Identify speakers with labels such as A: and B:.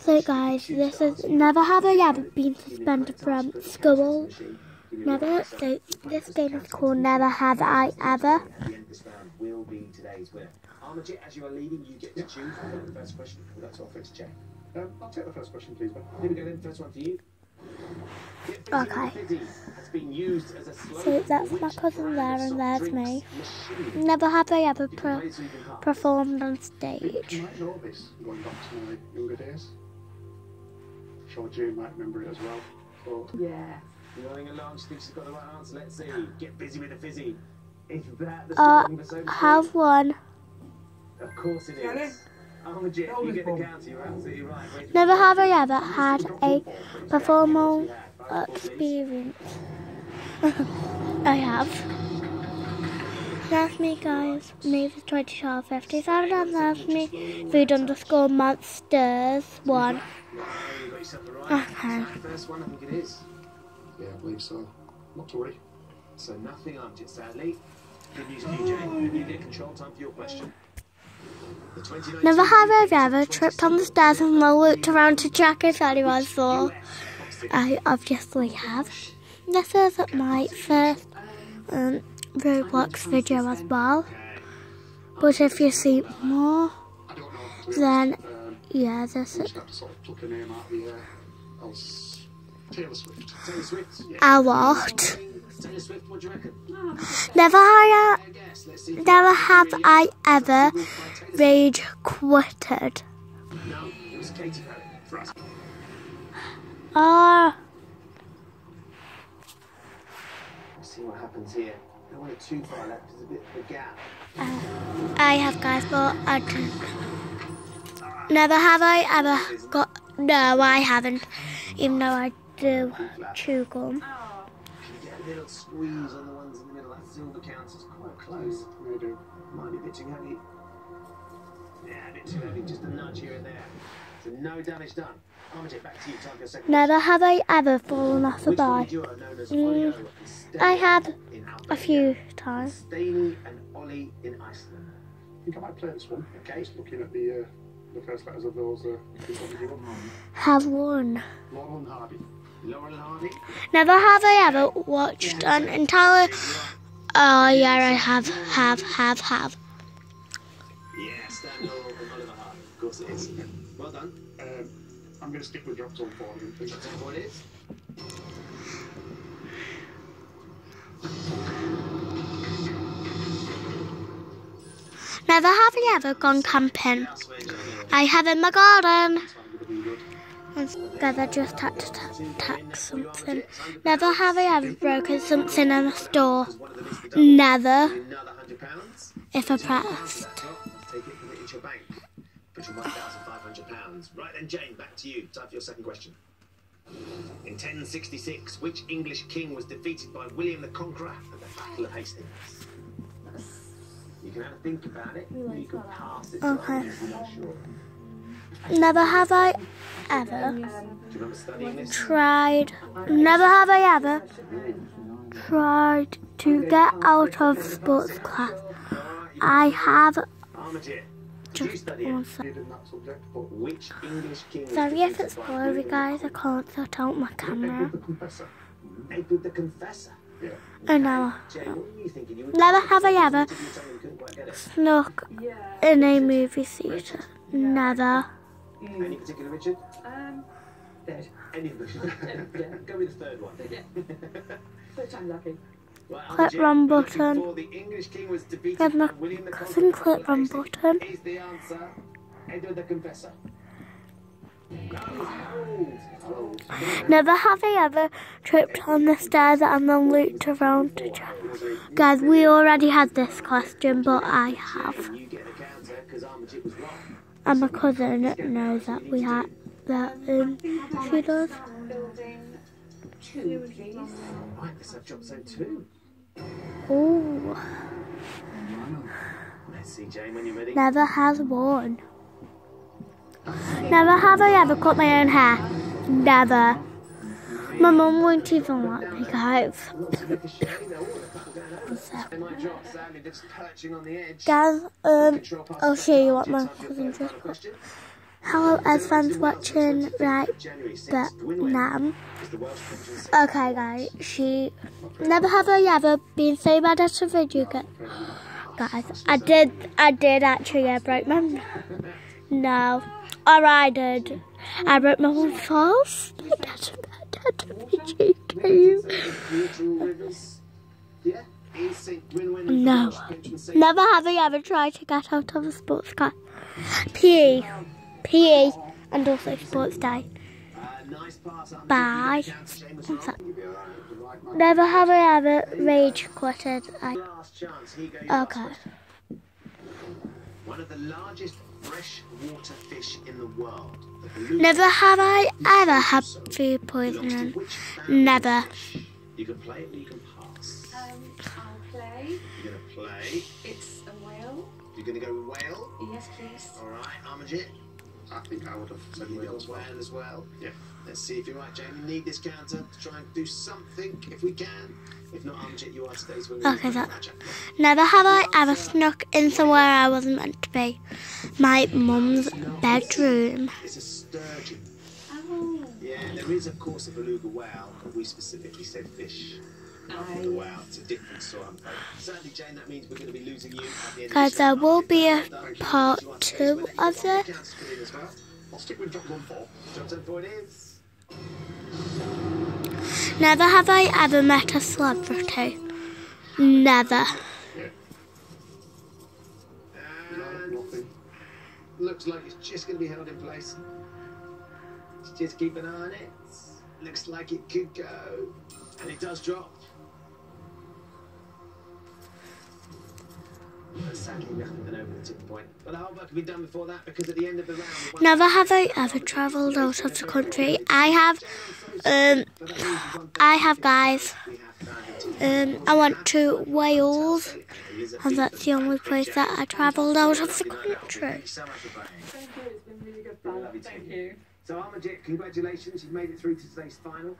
A: So guys, this is never have I ever been suspended from school. Never. So this game is called Never Have I Ever.
B: will be today's winner. Armajit, as you are leading, you get to choose the first question. To offer it?
C: Um, I'll take the first question, please.
B: Here we go then. First one for you.
A: Okay.
B: With Fizzy has been used as a slogan
A: So that's my cousin
B: brand
A: there and there's me.
B: machine?
A: Never have I ever
B: You can
A: pro-
B: you can pass.
A: performed on
C: You
A: stage.
C: might know this, going back to my younger days. I'm sure Jane might remember it as well. So,
B: Yeah. Rolling along, she thinks she's got the right answer. Let's see. Get busy with the fizzy. Is that the
A: Uh,
B: slogan for
A: have one.
B: Of course it is. Armajit, you the counter. You're absolutely right.
A: Never have I ever had a performance
B: yeah, five, four, please.
A: experience. I have. That's me guys. Mavis 20 57 and that's me. Food underscore monsters one.
B: No, you got yourself the right.
A: Okay.
B: Is first one? I think it is.
C: yeah, I believe so. Not to worry.
B: So nothing, Armajit, sadly. Good news for you, Jane. You get control time for your question.
A: Never have I ever tripped on the stairs and I looked around to check if anyone saw. I obviously have. This is my first um, Roblox video as well. But if you see more,
C: I don't know.
A: then yeah, this is
C: just going to have to sort of pluck a name out of the air. I was Taylor Swift.
B: Taylor Swift.
A: a lot.
B: Taylor Swift, what do you reckon?
A: Never have
B: I guess. Let's see. if
A: never have I ever
B: Googled by Taylor
A: rage quitted.
B: Swift. No, it was Katy Perry.
C: Right.
A: Ah,
B: Let's see what happens here. Don't want it too far left. There's a bit of a gap.
A: Uh, I have guys, but I. Never have I ever got. No, I haven't. Even though I do chew gum.
B: Can you get a little squeeze on the ones in the middle? That silver counts. It's quite close.
C: May.
B: Might be a bit too heavy. Yeah, a bit too heavy. Just a nudge here and there. So no damage done. Armajit, back to you. Time for your second.
A: Never have I ever fallen off a
B: Which
A: bike.
B: duo known as
A: Mm,
B: Olio and Steny
A: I have a few times.
B: Steny and Ollie in Iceland.
C: I think I might play this one.
B: Okay.
C: Just looking at the uh, the first letters of those. Uh, these ones you got.
A: Have one.
C: Laurel Hardy.
B: Laurel Hardy.
A: Never have I ever watched an entire. Oh yeah, I have, have, have, have.
B: Yes, Stan Laurel and Oliver Hardy. Of course it is. Well done.
C: Um, I'm going to stick with Drop Zone 4 again, please.
B: That's what it is.
A: Never have I ever gone camping.
B: House where you're gonna
A: I have in my garden.
B: i've been good.
A: Instead, I just had to ta- tack something. Never have I ever broken something in a store.
B: One of them is the double.
A: Never,
B: Another hundred pounds.
A: if I pressed.
B: Laptop, take put it your bank. Put your one thousand five hundred pounds. Right then, Jane, back to you. Time for your second question. In 1066, which English king was defeated by William the Conqueror at the Battle of Hastings? You can have a think about it. You can pass it.
A: Okay.
B: if you're not sure.
A: Never have I ever
B: Do you remember studying this?
A: tried. Never have I ever tried to get out of sports class. I have
B: Armajit. Did you
A: just
B: study
A: one
B: it?
A: sec.
C: Did in that subject, but
B: Which English king was
A: Sorry if it's
B: by
A: blurry, guys. I can't sort out my camera.
C: Edward the Confessor.
B: Conqueror? Edward the Confessor.
A: Oh no.
B: Jane, what were you thinking? You were
A: Never have I ever
B: to do something you couldn't quite get it.
A: snuck in a movie theatre. Never.
B: Any particular Richard?
D: Um, dead.
B: Any of them? yeah, go with the third one.
D: Third time lucky.
B: Right,
A: Click run button.
B: for The English king was
A: my
B: by William the
A: cousin
B: Conqueror.
A: click run button.
B: Is the answer Edward the Confessor? No, old, old.
A: Never have I ever tripped on the stairs and then looped around to check. Guys, we already had this question, but I have.
B: You get the counter because Armajit was wrong.
A: And my cousin knows that we had that um, she does.
D: Building two, please.
B: Right, let's have drop zone two.
A: Ooh,
B: Let's see, Jane, when you're ready.
A: never has one. Never have I ever cut my own hair. Never. My mum won't even let me go.
B: They might drop, sadly, just perching on the edge.
A: Guys, um, I'll show you what my cousin just put. Hello, everyone's watching right but now. Okay, guys, she never have I ever been so bad at a video game. Guys, I did, I did actually, I broke my, no, or I did. I broke my one a bad at a video game. No. Never have I ever tried to get out of a sports car. PE, PE, and also sports day.
B: Uh, nice pass up.
A: Bye. What's that?
B: Rowe. You'll be all right. The right man.
A: Never have I ever rage quitted. I,
B: Last chance. Here you go. your last
A: okay.
B: One of the largest freshwater fish in the world. The
A: Never have I ever had food poisoning.
B: which family of
A: Never.
B: You can play or you can pass.
D: Um, I'll play.
B: You're going to play.
D: It's a whale.
B: You're going to go with whale.
D: Yes, please.
B: All right, Armajit.
C: I think I would have said
B: You
C: whale as well.
B: whale as well.
C: Yeah.
B: Let's see if you're right, Jamie. Need this counter to try and do something if we can. If not, Armajit, you are today's winner.
A: Okay, that- Never have I ever snuck in somewhere I wasn't meant to be. My mum's bedroom.
B: It's a sturgeon.
D: Oh,
B: Yeah, there is, of course, a beluga whale, but we specifically said fish. The It's a different sort. I'm. Sadly, Jane, that means we're going to be losing you at the end
A: Guys, there will be a part two of this.
B: all the counts to put in as well.
C: I'll stick with job one four.
B: Job done for it is.
A: Never have I ever met a celebrity. Never.
C: Yeah. No,
B: And
C: nothing.
B: looks like it's just going to be held in place. Just keep an eye on it. Looks like it could go. And it does drop. Sadly, nothing than over the tipping point. But the whole work can be done before that because at the end of the round,
A: Never have I ever travelled out of the country. I have, um,
B: But that means we won
A: I have, guys.
B: We have found it.
A: Um, I went to Wales, and that's the only place that I travelled out of the country.
B: Thank you so much for playing.
D: Thank you. It's been really good
B: Love
D: fun.
B: you
D: Thank
B: too.
D: you.
B: So, Armajit, congratulations. You've made it through to today's final.